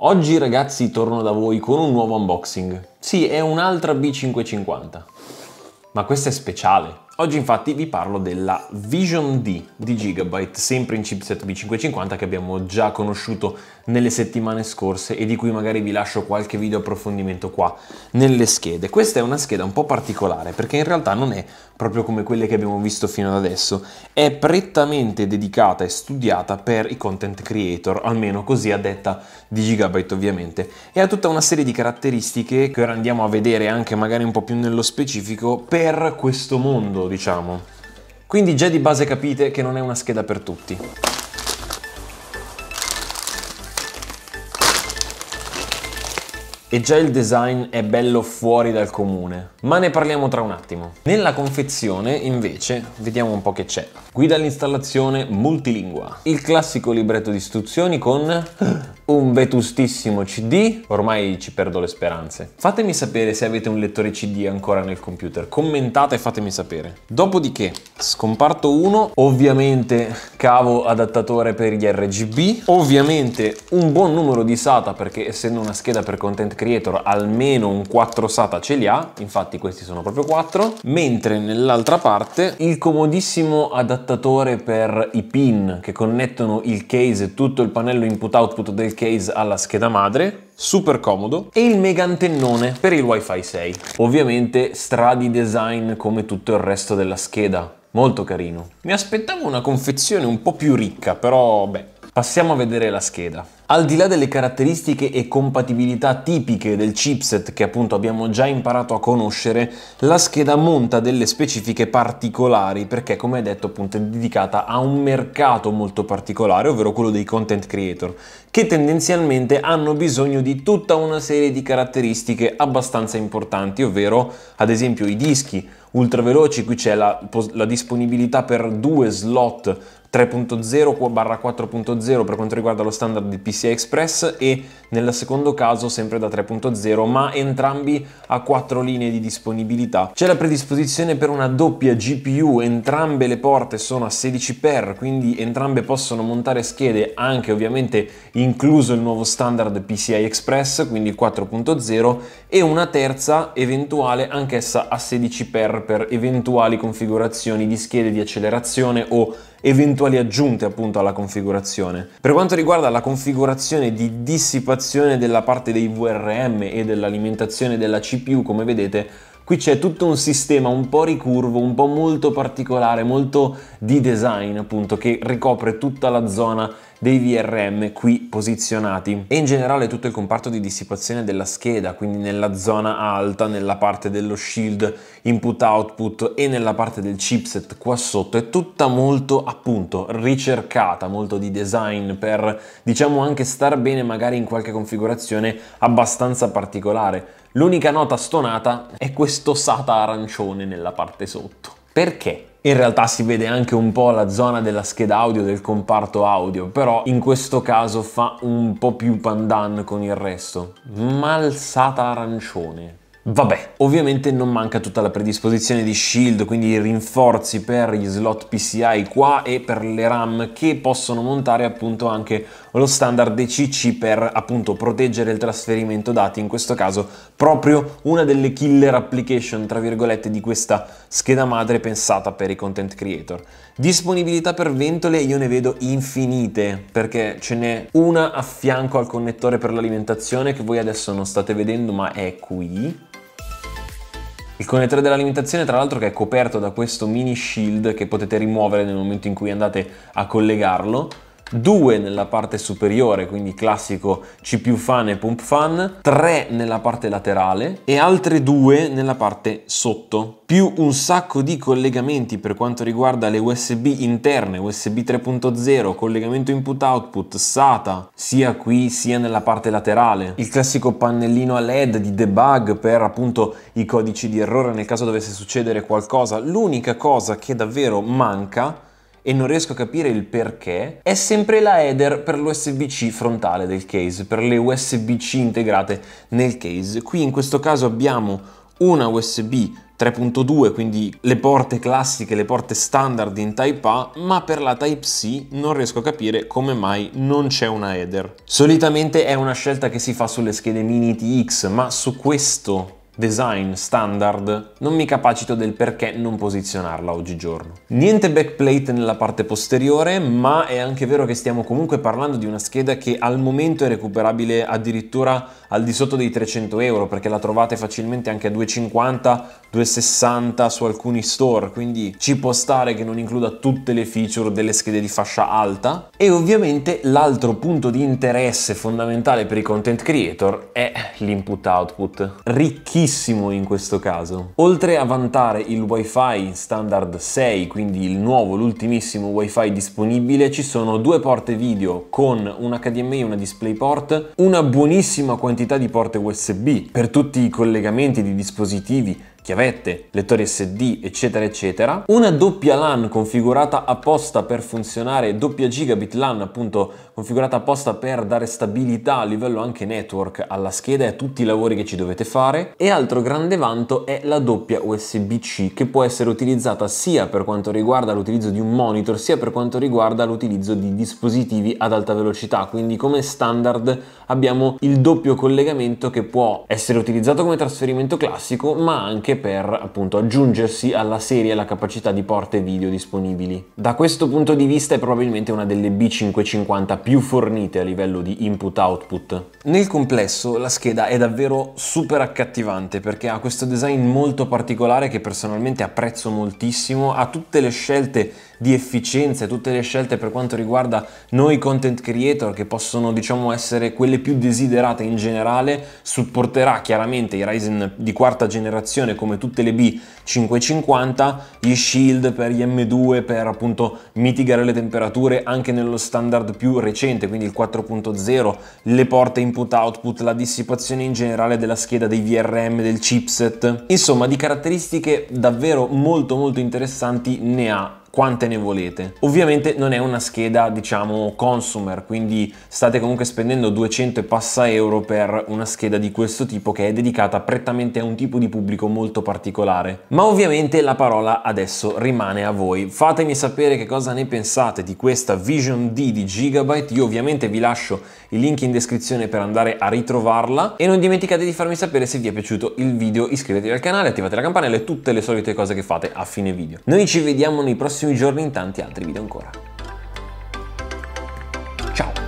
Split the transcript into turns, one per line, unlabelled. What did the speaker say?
Oggi ragazzi torno da voi con un nuovo unboxing. Sì, è un'altra B550. Ma questa è speciale. Oggi infatti vi parlo della Vision D di Gigabyte, sempre in chipset B550 che abbiamo già conosciuto nelle settimane scorse e di cui magari vi lascio qualche video approfondimento qua nelle schede. Questa è una scheda un po' particolare perché in realtà non è proprio come quelle che abbiamo visto fino ad adesso, è prettamente dedicata e studiata per i content creator, almeno così a detta di Gigabyte ovviamente, e ha tutta una serie di caratteristiche che ora andiamo a vedere anche magari un po' più nello specifico per questo mondo diciamo. Quindi già di base capite che non è una scheda per tutti. E già il design è bello fuori dal comune, ma ne parliamo tra un attimo. Nella confezione, invece, vediamo un po' che c'è. Guida all'installazione multilingua. Il classico libretto di istruzioni con un vetustissimo CD, ormai ci perdo le speranze. Fatemi sapere se avete un lettore CD ancora nel computer, commentate e fatemi sapere. Dopodiché, scomparto 1, ovviamente cavo adattatore per gli RGB, ovviamente un buon numero di SATA perché essendo una scheda per content creator almeno un 4 SATA ce li ha, infatti questi sono proprio 4, mentre nell'altra parte il comodissimo adattatore per i pin che connettono il case e tutto il pannello input-output del case alla scheda madre, super comodo, e il mega antennone per il Wi-Fi 6. Ovviamente stradi design come tutto il resto della scheda, molto carino. Mi aspettavo una confezione un po' più ricca, però beh, passiamo a vedere la scheda. Al di là delle caratteristiche e compatibilità tipiche del chipset che appunto abbiamo già imparato a conoscere, la scheda monta delle specifiche particolari perché come detto appunto è dedicata a un mercato molto particolare, ovvero quello dei content creator, che tendenzialmente hanno bisogno di tutta una serie di caratteristiche abbastanza importanti, ovvero ad esempio i dischi ultra veloci, qui c'è la, la disponibilità per due slot 3.0/4.0 per quanto riguarda lo standard di PCI Express e nel secondo caso sempre da 3.0 ma entrambi a 4 linee di disponibilità. C'è la predisposizione per una doppia GPU, entrambe le porte sono a 16x quindi entrambe possono montare schede anche ovviamente incluso il nuovo standard PCI Express quindi il 4.0 e una terza eventuale anch'essa a 16x per eventuali configurazioni di schede di accelerazione o eventuali aggiunte appunto alla configurazione. Per quanto riguarda la configurazione di dissipazione della parte dei VRM e dell'alimentazione della CPU, come vedete, qui c'è tutto un sistema un po' ricurvo, un po' molto particolare, molto di design appunto, che ricopre tutta la zona dei VRM qui posizionati e in generale tutto il comparto di dissipazione della scheda, quindi nella zona alta, nella parte dello shield input output e nella parte del chipset qua sotto è tutta molto appunto ricercata, molto di design per diciamo anche star bene magari in qualche configurazione abbastanza particolare. L'unica nota stonata è questo SATA arancione nella parte sotto. Perché? In realtà si vede anche un po' la zona della scheda audio del comparto audio, però in questo caso fa un po' più pandan con il resto. Malsata arancione. Vabbè, ovviamente non manca tutta la predisposizione di Shield, quindi rinforzi per gli slot PCI qua e per le RAM che possono montare appunto anche lo standard DCC per appunto proteggere il trasferimento dati, in questo caso proprio una delle killer application tra virgolette di questa scheda madre pensata per i content creator. Disponibilità per ventole io ne vedo infinite perché ce n'è una a fianco al connettore per l'alimentazione che voi adesso non state vedendo ma è qui il connettore dell'alimentazione tra l'altro che è coperto da questo mini shield che potete rimuovere nel momento in cui andate a collegarlo due nella parte superiore, quindi classico CPU fan e pump fan, tre nella parte laterale e altre due nella parte sotto, più un sacco di collegamenti per quanto riguarda le USB interne, USB 3.0, collegamento input-output, SATA, sia qui sia nella parte laterale, il classico pannellino a LED di debug per appunto i codici di errore nel caso dovesse succedere qualcosa. L'unica cosa che davvero manca e non riesco a capire il perché, è sempre la header per l'USB-C frontale del case, per le USB-C integrate nel case. Qui in questo caso abbiamo una USB 3.2, quindi le porte classiche, le porte standard in Type A, ma per la Type C non riesco a capire come mai non c'è una header. Solitamente è una scelta che si fa sulle schede mini TX, ma su questo design standard, non mi capacito del perché non posizionarla oggigiorno. Niente backplate nella parte posteriore, ma è anche vero che stiamo comunque parlando di una scheda che al momento è recuperabile addirittura al di sotto dei 300 euro, perché la trovate facilmente anche a 250, 260 su alcuni store, quindi ci può stare che non includa tutte le feature delle schede di fascia alta. E ovviamente l'altro punto di interesse fondamentale per i content creator è l'input output, ricchissimo pochissimo in questo caso. Oltre a vantare il wifi standard 6, quindi il nuovo, l'ultimissimo wifi disponibile, ci sono due porte video con un HDMI e una DisplayPort, una buonissima quantità di porte USB per tutti i collegamenti di dispositivi chiavette, lettori SD, eccetera, eccetera. Una doppia LAN configurata apposta per funzionare, doppia gigabit LAN appunto configurata apposta per dare stabilità a livello anche network alla scheda e a tutti i lavori che ci dovete fare. E altro grande vanto è la doppia USB-C che può essere utilizzata sia per quanto riguarda l'utilizzo di un monitor sia per quanto riguarda l'utilizzo di dispositivi ad alta velocità. Quindi come standard abbiamo il doppio collegamento che può essere utilizzato come trasferimento classico ma anche per appunto aggiungersi alla serie la capacità di porte video disponibili. Da questo punto di vista è probabilmente una delle B550 più fornite a livello di input-output. Nel complesso la scheda è davvero super accattivante perché ha questo design molto particolare che personalmente apprezzo moltissimo, ha tutte le scelte di efficienza e tutte le scelte per quanto riguarda noi content creator che possono diciamo essere quelle più desiderate in generale, supporterà chiaramente i Ryzen di quarta generazione come come tutte le B550, gli shield per gli M2 per appunto mitigare le temperature anche nello standard più recente, quindi il 4.0, le porte input-output, la dissipazione in generale della scheda dei VRM, del chipset. Insomma, di caratteristiche davvero molto molto interessanti ne ha quante ne volete. Ovviamente non è una scheda diciamo consumer, quindi state comunque spendendo 200 e passa euro per una scheda di questo tipo che è dedicata prettamente a un tipo di pubblico molto particolare. Ma ovviamente la parola adesso rimane a voi. Fatemi sapere che cosa ne pensate di questa Vision D di Gigabyte, io ovviamente vi lascio il link in descrizione per andare a ritrovarla e non dimenticate di farmi sapere se vi è piaciuto il video, iscrivetevi al canale, attivate la campanella e tutte le solite cose che fate a fine video. Noi ci vediamo nei prossimi prossimi giorni in tanti altri video ancora. Ciao!